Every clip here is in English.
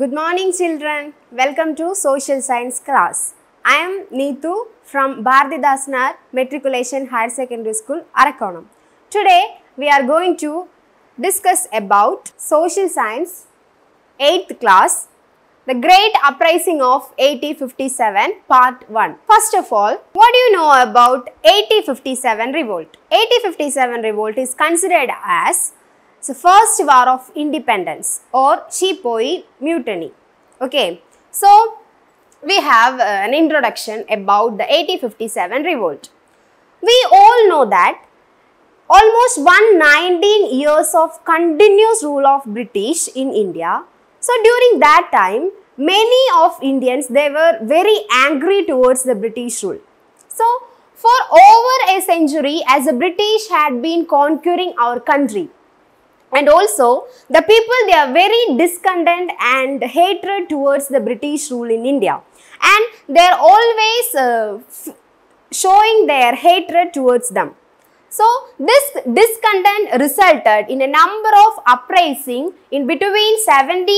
Good morning, children. Welcome to Social Science class. I am Neetu from Bharathidhasanar Matriculation Higher Secondary School, Arakkonam. Today, we are going to discuss about Social Science 8th class, the Great Uprising of 1857, Part 1. First of all, what do you know about 1857 revolt? 1857 revolt is considered as the first war of independence or Sepoy mutiny. Okay, so we have uh, an introduction about the 1857 revolt. We all know that almost 119 years of continuous rule of British in India. So during that time, many of Indians they were very angry towards the British rule. So for over a century, as the British had been conquering our country, and also the people they are very discontent and hatred towards the british rule in india. And they are always uh, showing their hatred towards them. So this discontent resulted in a number of uprising in between 70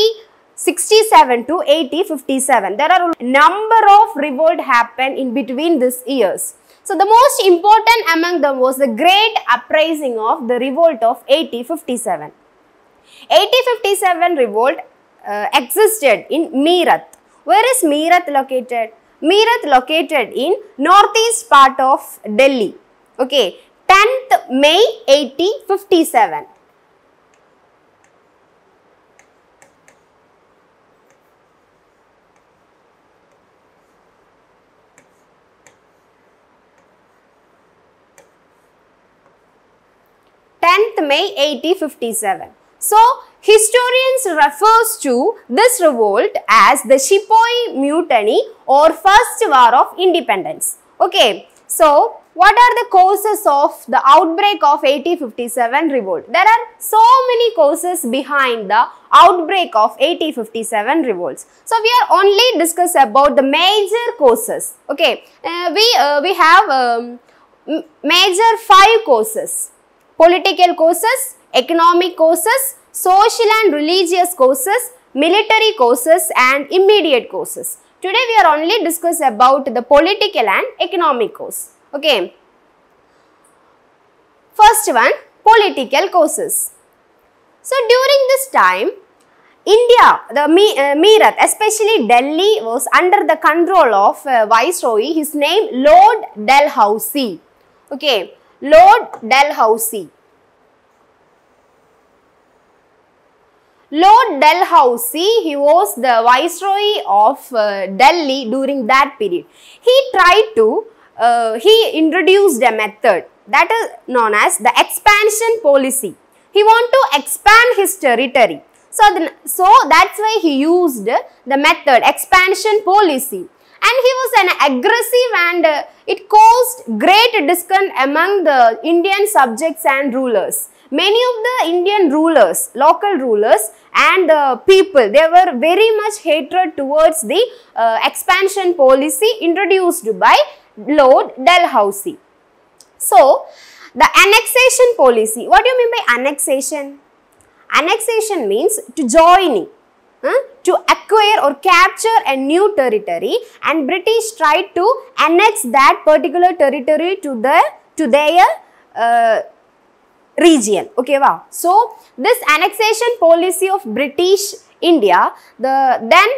67 to 80 57 there are a number of revolt happened in between these years so the most important among them was the great uprising of the revolt of 1857. 1857 revolt uh, existed in Meerut. Where is Meerut located? Meerut located in northeast part of Delhi. Okay, 10th May 1857. May 1857. So, historians refers to this revolt as the Sepoy Mutiny or First War of Independence. Okay, so what are the causes of the outbreak of 1857 revolt? There are so many causes behind the outbreak of 1857 revolts. So, we are only discuss about the major causes. Okay, uh, we, uh, we have um, major five causes political causes, economic causes, social and religious causes, military causes and immediate causes. Today we are only discuss about the political and economic cause. Okay. First one, political causes. So during this time, India, the Me- uh, Meerut, especially Delhi was under the control of uh, Viceroy, his name Lord Dalhousie. Okay, Lord Dalhousie. Lord Dalhousie, he was the viceroy of uh, Delhi during that period. He tried to, uh, he introduced a method that is known as the expansion policy. He want to expand his territory. So, the, so that's why he used the method expansion policy and he was an aggressive and uh, it caused great discontent among the Indian subjects and rulers. Many of the Indian rulers, local rulers and the people, they were very much hatred towards the uh, expansion policy introduced by Lord Dalhousie. So, the annexation policy, what do you mean by annexation? Annexation means to joining huh, to acquire or capture a new territory and British tried to annex that particular territory to the to their uh, region. Okay, wow. So this annexation policy of British India, the then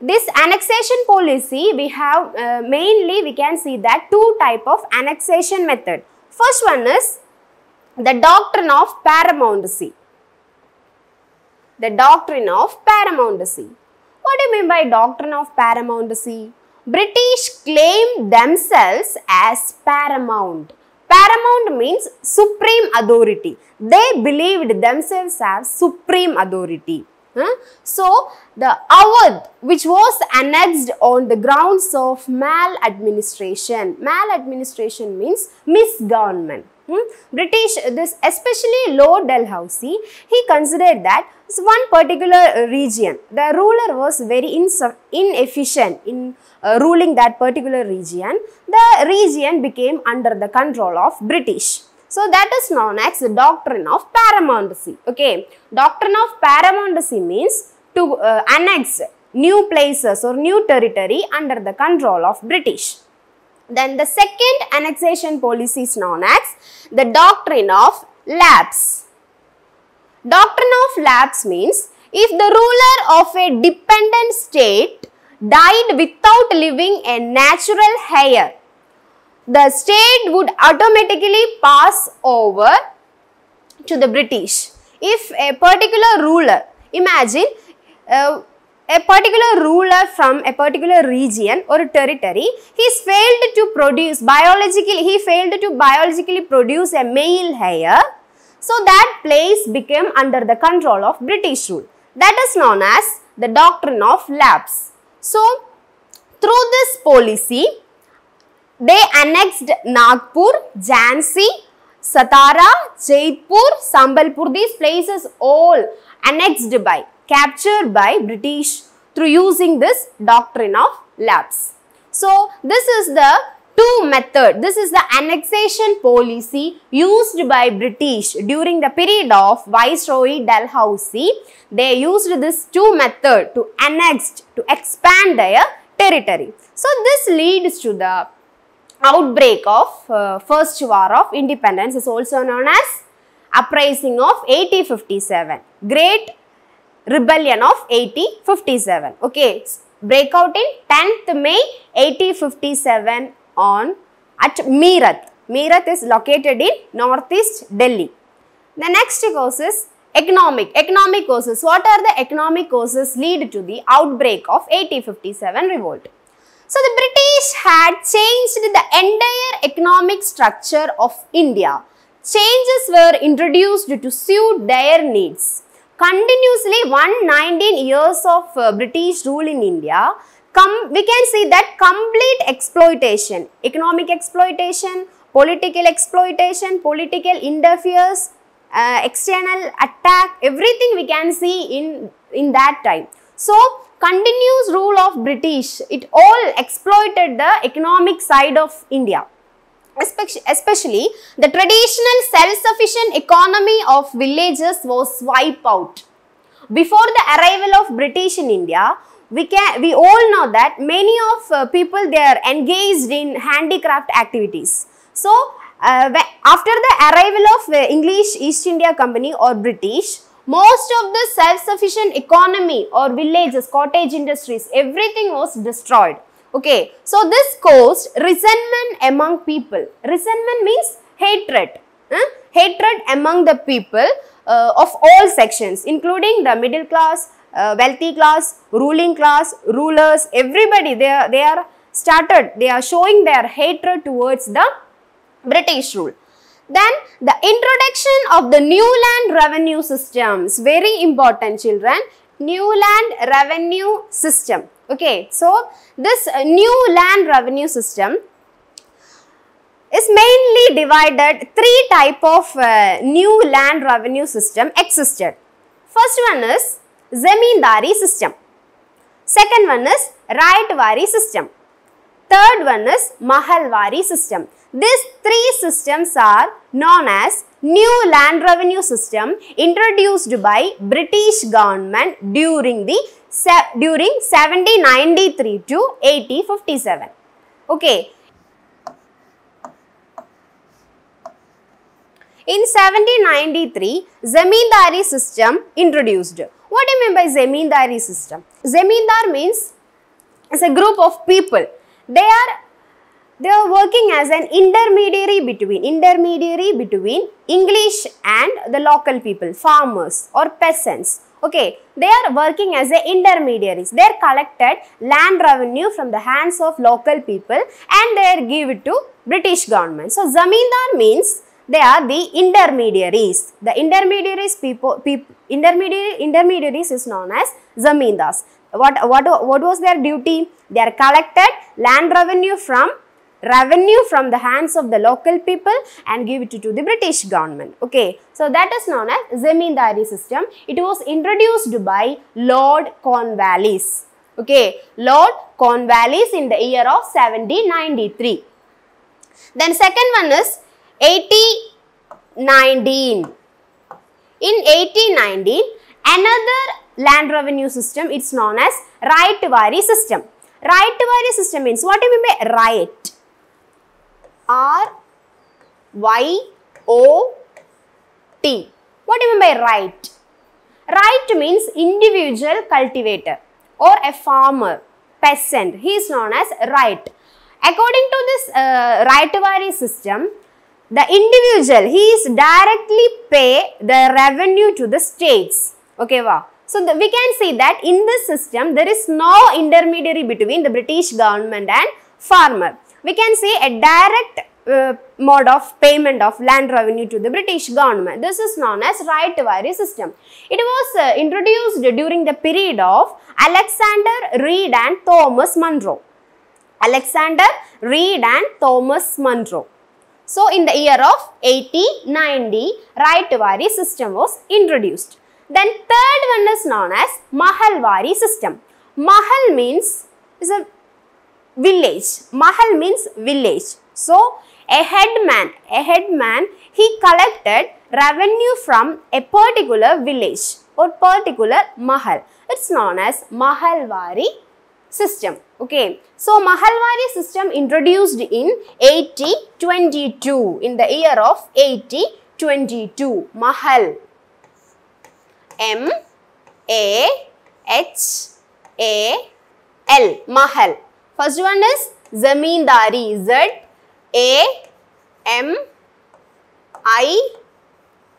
this annexation policy we have uh, mainly we can see that two type of annexation method. First one is the doctrine of paramountcy the doctrine of paramountcy. What do you mean by doctrine of paramountcy? British claim themselves as paramount. Paramount means supreme authority. They believed themselves as supreme authority. Huh? So, the Awadh which was annexed on the grounds of maladministration. Maladministration means misgovernment. British, this especially Lord Dalhousie, he considered that one particular region, the ruler was very inefficient in uh, ruling that particular region. The region became under the control of British. So that is known as the doctrine of paramountcy. Okay, doctrine of paramountcy means to uh, annex new places or new territory under the control of British. Then the second annexation policy is known as the doctrine of lapse. Doctrine of lapse means if the ruler of a dependent state died without leaving a natural heir, the state would automatically pass over to the British. If a particular ruler, imagine uh, a particular ruler from a particular region or territory, he failed to produce biologically, he failed to biologically produce a male heir. So that place became under the control of British rule. That is known as the doctrine of lapse. So through this policy, they annexed Nagpur, Jhansi, Satara, Jaipur, Sambalpur. These places all annexed by, captured by British through using this doctrine of lapse. So, this is the two method. This is the annexation policy used by British during the period of Viceroy Dalhousie. They used this two method to annex, to expand their territory. So, this leads to the outbreak of uh, first war of independence is also known as uprising of 1857 great rebellion of 1857 okay breakout in 10th may 1857 on at Meerut. Meerut is located in northeast Delhi. The next cause is economic. Economic causes what are the economic causes lead to the outbreak of 1857 revolt? So the British had changed the entire economic structure of India. Changes were introduced to suit their needs. Continuously 119 years of uh, British rule in India, we can see that complete exploitation, economic exploitation, political exploitation, political interference, uh, external attack, everything we can see in, in that time. So, continuous rule of British, it all exploited the economic side of India. Especially, the traditional self-sufficient economy of villages was wiped out. Before the arrival of British in India, we can we all know that many of uh, people they are engaged in handicraft activities. So, uh, after the arrival of uh, English East India Company or British, most of the self-sufficient economy or villages, cottage industries, everything was destroyed. Okay, so this caused resentment among people. Resentment means hatred. Hatred among the people uh, of all sections, including the middle class, uh, wealthy class, ruling class, rulers, everybody, they are, they are started, they are showing their hatred towards the British rule. Then the introduction of the new land revenue systems, very important children, new land revenue system. Okay, so this uh, new land revenue system is mainly divided three type of uh, new land revenue system existed. First one is Zamindari system. Second one is Rayatwari system. Third one is Mahalwari system. These three systems are known as new land revenue system introduced by British government during the during 1793 to 1857. Okay. In 1793, Zamindari system introduced. What do you mean by Zamindari system? Zamindar means it's a group of people. They are they are working as an intermediary between intermediary between English and the local people, farmers or peasants. Okay, they are working as a intermediaries. They are collected land revenue from the hands of local people and they are give it to British government. So, Zamindar means they are the intermediaries. The intermediaries people, people intermediary, intermediaries is known as Zamindars. What, what, what was their duty? They are collected land revenue from revenue from the hands of the local people and give it to, the British government. Okay, so that is known as Zamindari system. It was introduced by Lord Cornwallis. Okay, Lord Cornwallis in the year of 1793. Then second one is 1819. In 1819, another land revenue system it's known as right wari system right wari system means what do you mean by ryot r y o t. What do you mean by ryot? Ryot means individual cultivator or a farmer peasant. He is known as ryot. According to this uh, ryotwari system the individual he is directly pay the revenue to the states. Okay wow so the, we can see that in this system there is no intermediary between the british government and farmer we can see a direct uh, mode of payment of land revenue to the british government this is known as right wari system it was uh, introduced during the period of alexander reid and thomas munro alexander reid and thomas munro so, in the year of 1890, Ryotwari system was introduced. Then third one is known as Mahalwari system. Mahal means is a village. Mahal means village. So, a headman, a headman, he collected revenue from a particular village or particular Mahal. It's known as Mahalwari system. Okay. So, Mahalwari system introduced in 1822 in the year of 1822. Mahal. M A H A L. Mahal. First one is Zamindari. Z A M I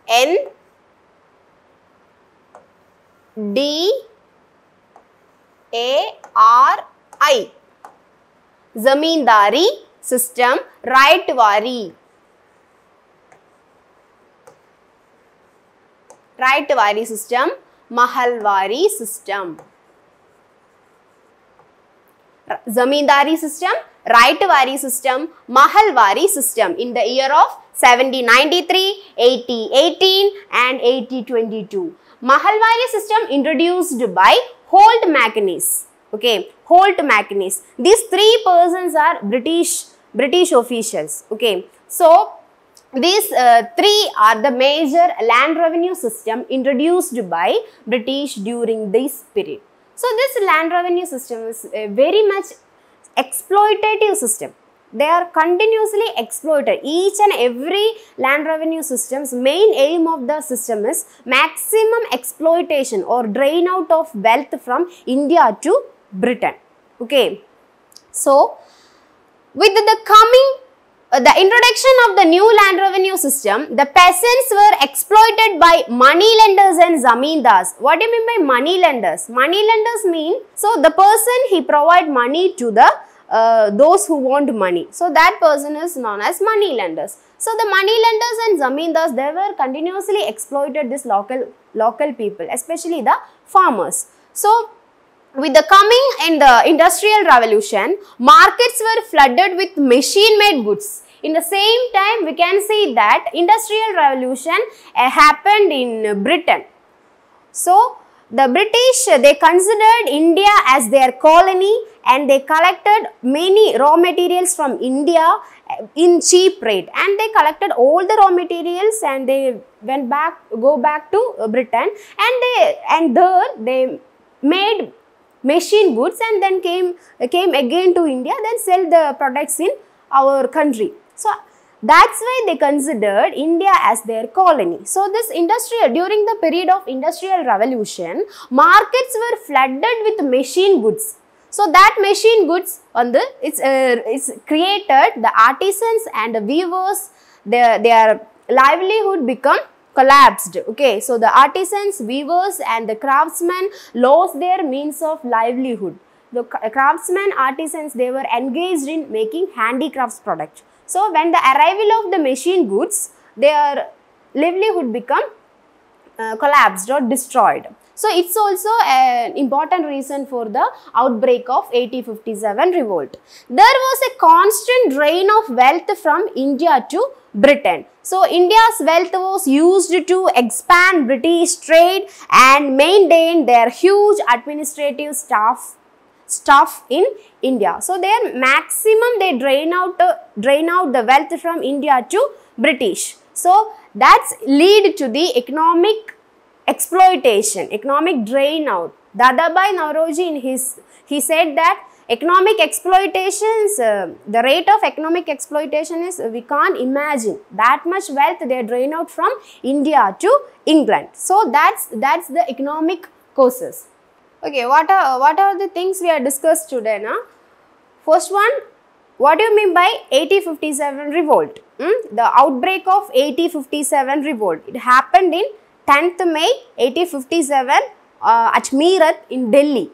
N D A R I. Zamindari system, ryotwari. Right wari system, Mahalwari system. Zamindari system, ryotwari system, Mahalwari system in the year of 1793, 1818 and 1822. Mahalwari system introduced by Holt Mackenzie. Okay, Holt Mackenzie. These three persons are British British officials. Okay, so these uh, three are the major land revenue system introduced by British during this period. So this land revenue system is a very much exploitative system. They are continuously exploited. Each and every land revenue system's main aim of the system is maximum exploitation or drain out of wealth from India to Britain. Okay. So, with the coming the introduction of the new land revenue system, the peasants were exploited by money lenders and zamindars. What do you mean by money lenders? Money lenders mean, so the person he provide money to the uh, those who want money. So that person is known as money lenders. So the money lenders and zamindars, they were continuously exploited this local, local people, especially the farmers. So with the coming in the industrial revolution, markets were flooded with machine-made goods. In the same time, we can see that industrial revolution uh, happened in Britain. So, the British, they considered India as their colony and they collected many raw materials from India in cheap rate and they collected all the raw materials and they went back, go back to Britain and they, and there they made machine goods and then came, came again to India then sell the products in our country. So, that's why they considered India as their colony. So, this industrial, during the period of industrial revolution, markets were flooded with machine goods. So, that machine goods on the, it's, uh, it's created the artisans and the weavers, their, their livelihood become collapsed. Okay, so the artisans, weavers and the craftsmen lost their means of livelihood. The craftsmen, artisans, they were engaged in making handicrafts products. So, when the arrival of the machine goods, their livelihood become uh, collapsed or destroyed. So, it's also an important reason for the outbreak of 1857 revolt. There was a constant drain of wealth from India to Britain. So, India's wealth was used to expand British trade and maintain their huge administrative staff stuff in India. So, their maximum they drain out, uh, drain out the wealth from India to British. So, that's lead to the economic exploitation, economic drain out. Dadabhai Naoroji in his, he said that economic exploitations, uh, the rate of economic exploitation is, we can't imagine that much wealth they drain out from India to England. So that's, that's the economic causes. Okay, what are, what are the things we are discussed today? Na? First one, what do you mean by 1857 revolt? Hmm? The outbreak of 1857 revolt. It happened in 10th May 1857 uh, at Meerut in Delhi.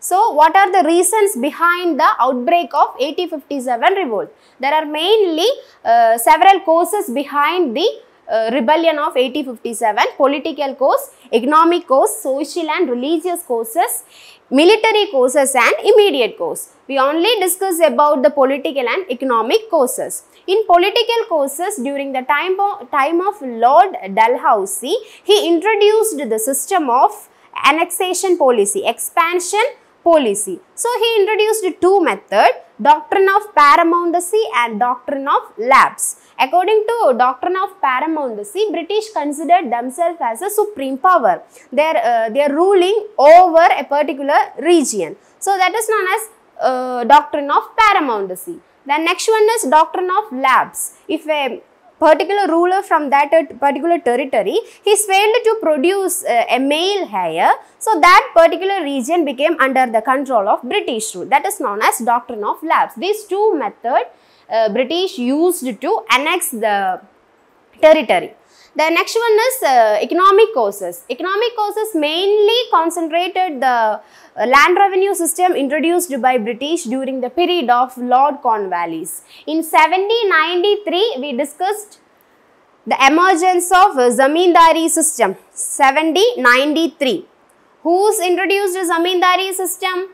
So, what are the reasons behind the outbreak of 1857 revolt? There are mainly uh, several causes behind the uh, rebellion of 1857, political cause, economic cause, social and religious causes, military causes and immediate cause. We only discuss about the political and economic causes. In political courses during the time of, time of Lord Dalhousie, he introduced the system of annexation policy, expansion policy. So, he introduced two methods, doctrine of paramountcy and doctrine of lapse. According to doctrine of paramountcy, British considered themselves as a supreme power. They are, uh, they are ruling over a particular region. So, that is known as uh, doctrine of paramountcy. The next one is doctrine of lapse. If a particular ruler from that particular territory, he failed to produce uh, a male heir. So, that particular region became under the control of British rule. That is known as doctrine of lapse. These two methods uh, British used to annex the territory. The next one is uh, economic causes. Economic causes mainly concentrated the uh, land revenue system introduced by British during the period of Lord Cornwallis. In 1793, we discussed the emergence of Zamindari system. 1793. Who's introduced Zamindari system?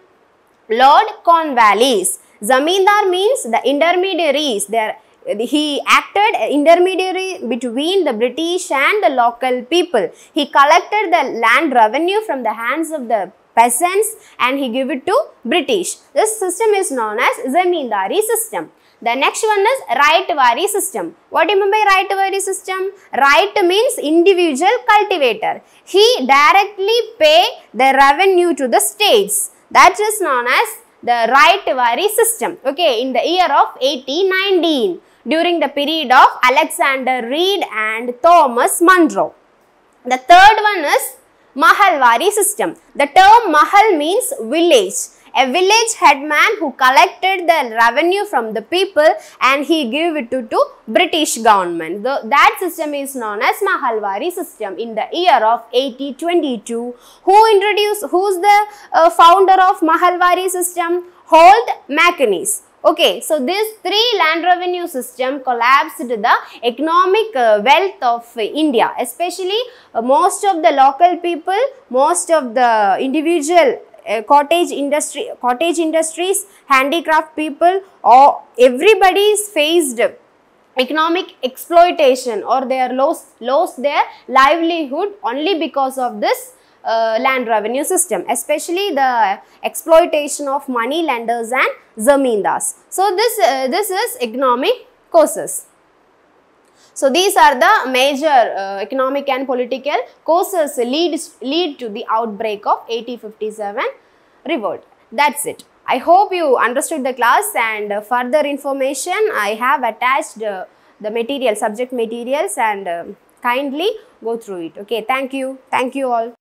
Lord Cornwallis. Zamindar means the intermediaries. They he acted intermediary between the British and the local people. He collected the land revenue from the hands of the peasants and he gave it to British. This system is known as Zamindari system. The next one is ryot system. What do you mean by ryot system? Ryot means individual cultivator. He directly pay the revenue to the states. That is known as the ryot system. Okay, in the year of 1819 during the period of Alexander Reid and Thomas Munro. The third one is Mahalwari system. The term Mahal means village. A village headman who collected the revenue from the people and he gave it to, to British government. The, that system is known as Mahalwari system in the year of 1822. Who introduced, who's the uh, founder of Mahalwari system? Holt Mackenzie. Okay, so this three land revenue system collapsed the economic uh, wealth of uh, India, especially uh, most of the local people, most of the individual uh, cottage industry, cottage industries, handicraft people, or everybody is faced economic exploitation or they are lost, lost their livelihood only because of this uh, land revenue system, especially the exploitation of money lenders and zamindars. So, this, uh, this is economic causes. So, these are the major uh, economic and political causes lead, lead to the outbreak of 1857 revolt. That's it. I hope you understood the class and further information I have attached uh, the material, subject materials and uh, kindly go through it. Okay, thank you. Thank you all.